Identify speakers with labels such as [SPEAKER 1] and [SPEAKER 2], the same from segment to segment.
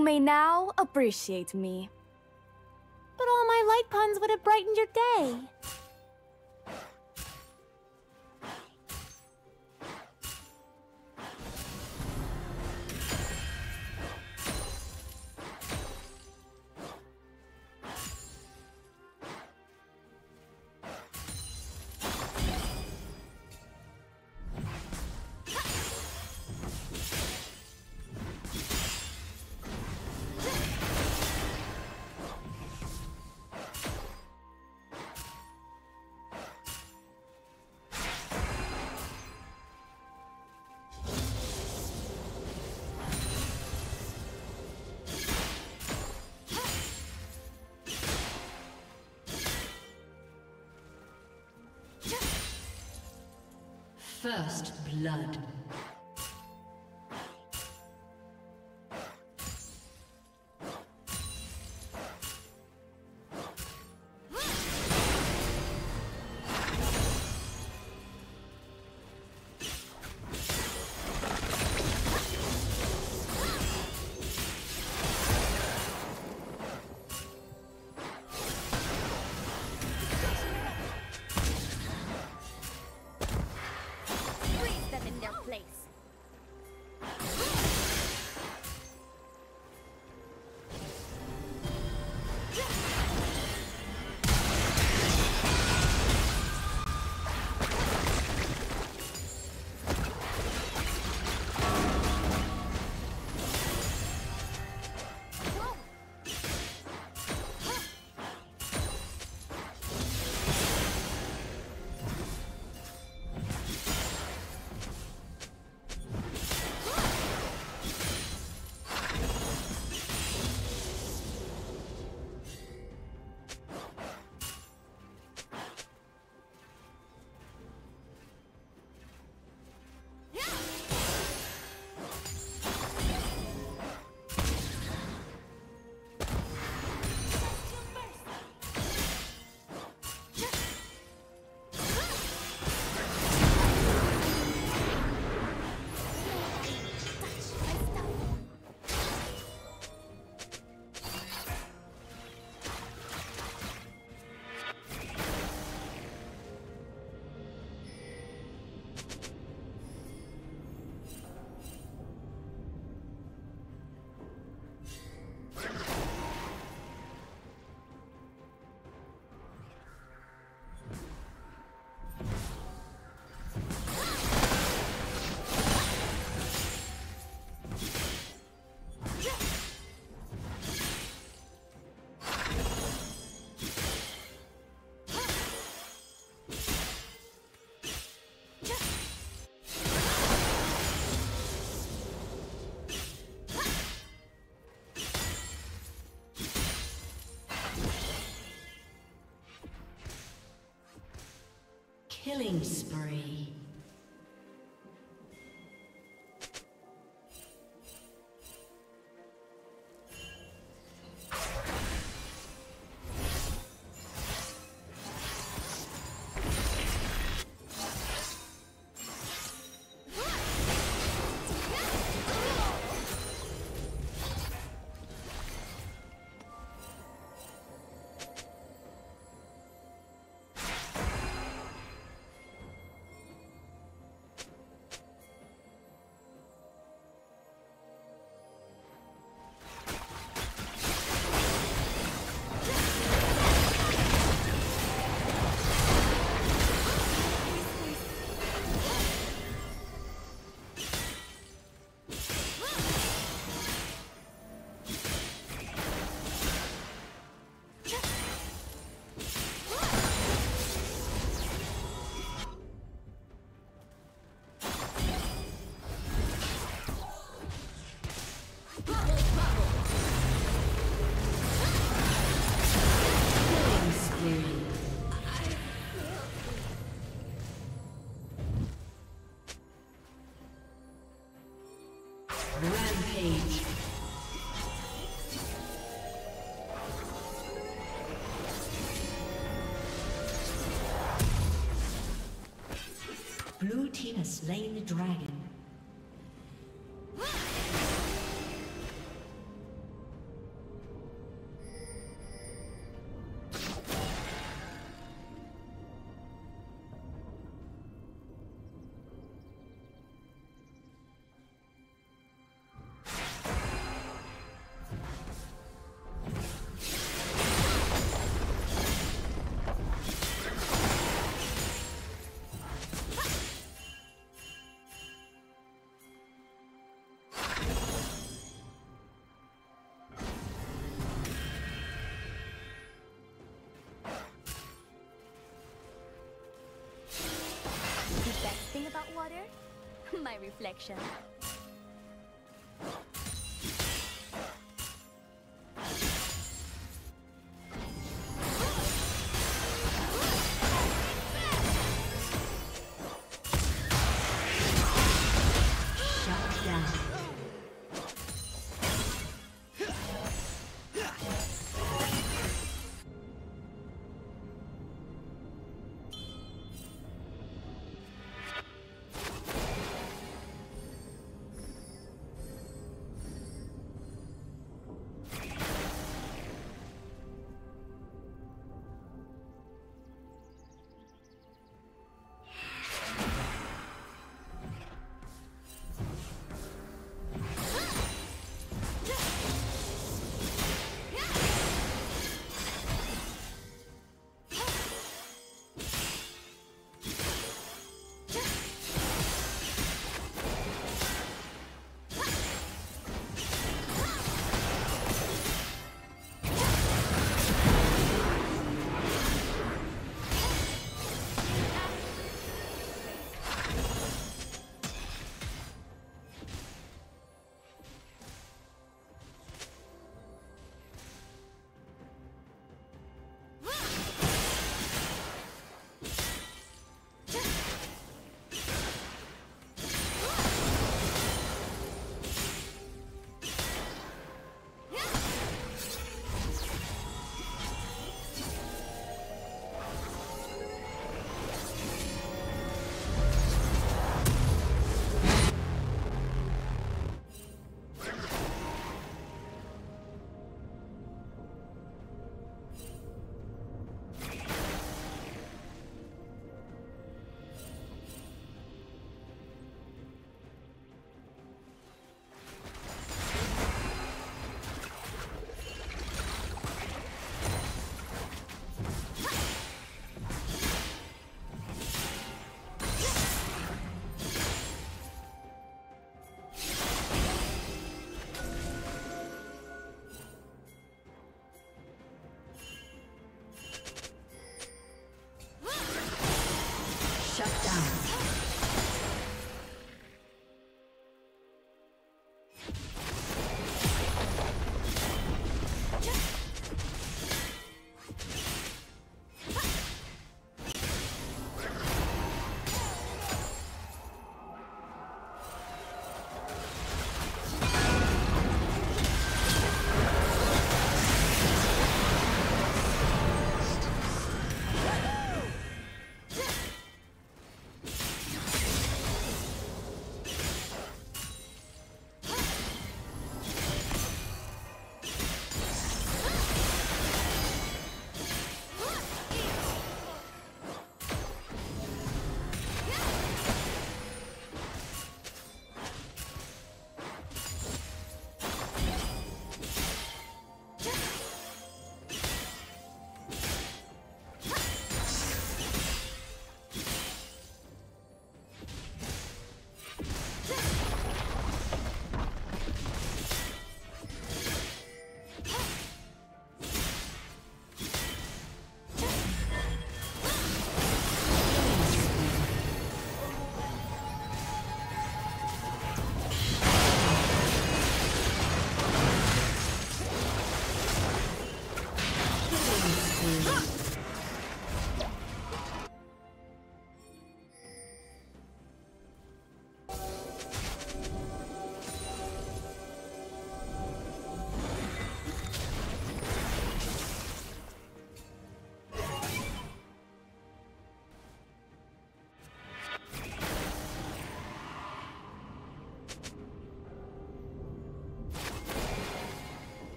[SPEAKER 1] You may now appreciate me.
[SPEAKER 2] But all my light puns would have brightened your day.
[SPEAKER 3] First blood. Killing spree. Slain the dragon.
[SPEAKER 1] About water? My reflection.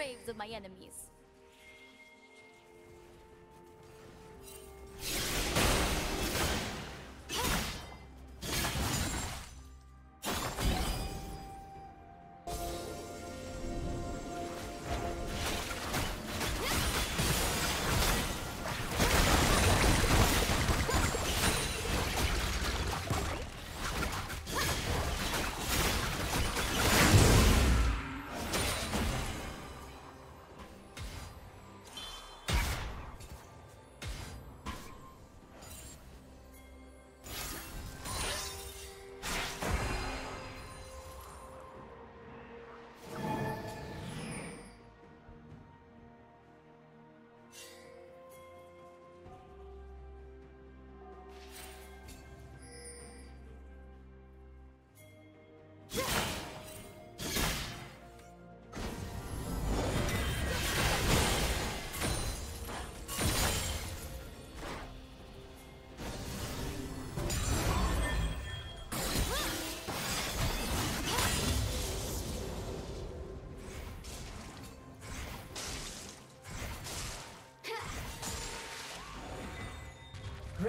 [SPEAKER 1] Graves of my enemies.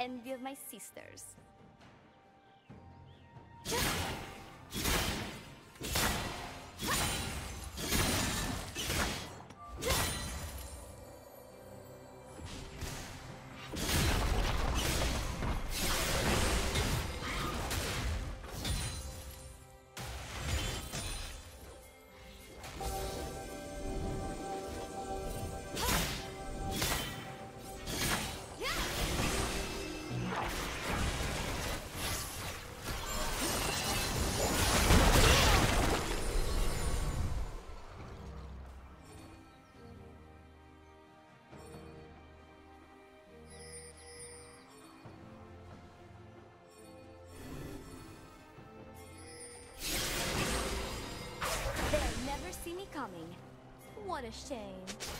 [SPEAKER 1] Envy of my sisters. Coming. What a shame.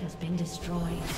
[SPEAKER 3] has been destroyed.